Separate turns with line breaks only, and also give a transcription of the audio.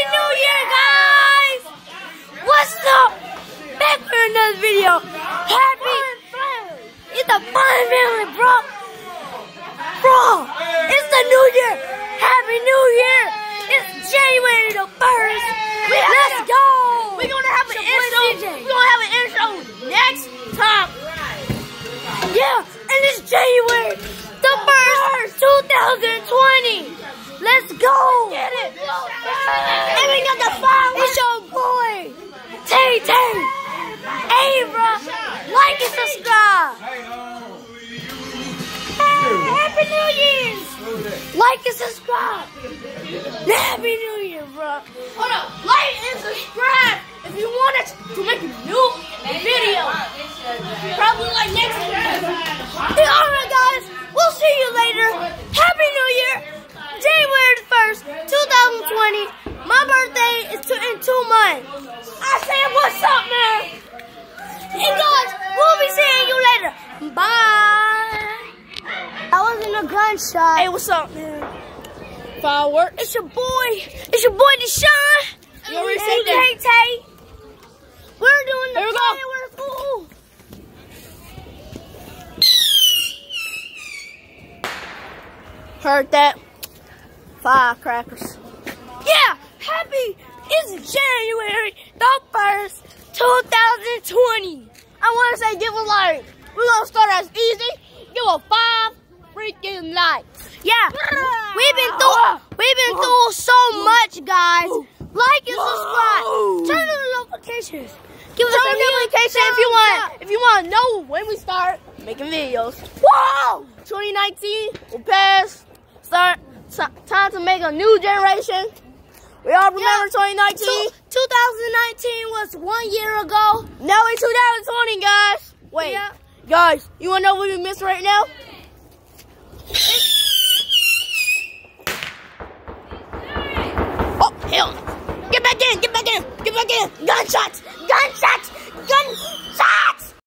Happy New Year, guys! What's up? Back for another video. Happy. It's the fun family, bro. Bro, it's the New Year. Happy New Year. It's January the 1st. Let's go.
We're gonna have an
It's your boy
intro. We're gonna have an intro next time.
Yeah, and it's January the 1st, 2020. Let's go.
Get it?
And we got the fire. It's your boy, Tay. Hey. Like and subscribe. Hey, Happy New Year's. Like and subscribe. Happy New Year, bro.
Hold up. Like and subscribe if you want us to make a new video. Probably like next week.
Yeah, all right, guys. We'll see you later. Happy New Year. January the 1st, 2020. My birthday is two, in two months. I said, what's up, man? And guys, we'll be seeing you later. Bye. That wasn't a gunshot.
Hey, what's up, man? Fireworks.
It's your boy. It's your boy Deshaun.
You already said that.
Tay Tay. We're doing the
Here we go.
fireworks. Ooh.
Heard that? Firecrackers.
Yeah, happy it's January the first, 2020.
I want to say give a like. We're gonna start as easy. Give a five freaking likes.
Yeah, we've been through we've been through so much, guys. Like and subscribe. Turn on the notifications. Give us
Turn
a
on notification if you want. If you want to know when we start making videos.
Whoa!
2019 will pass. Start time to make a new generation. We all remember 2019.
Two- 2019 was one year ago.
Now it's 2020, guys. Wait,
Yeah.
guys, you wanna know what we miss right now? Oh hell! Get back in! Get back in! Get back in! Gunshots! Gunshots! Gun!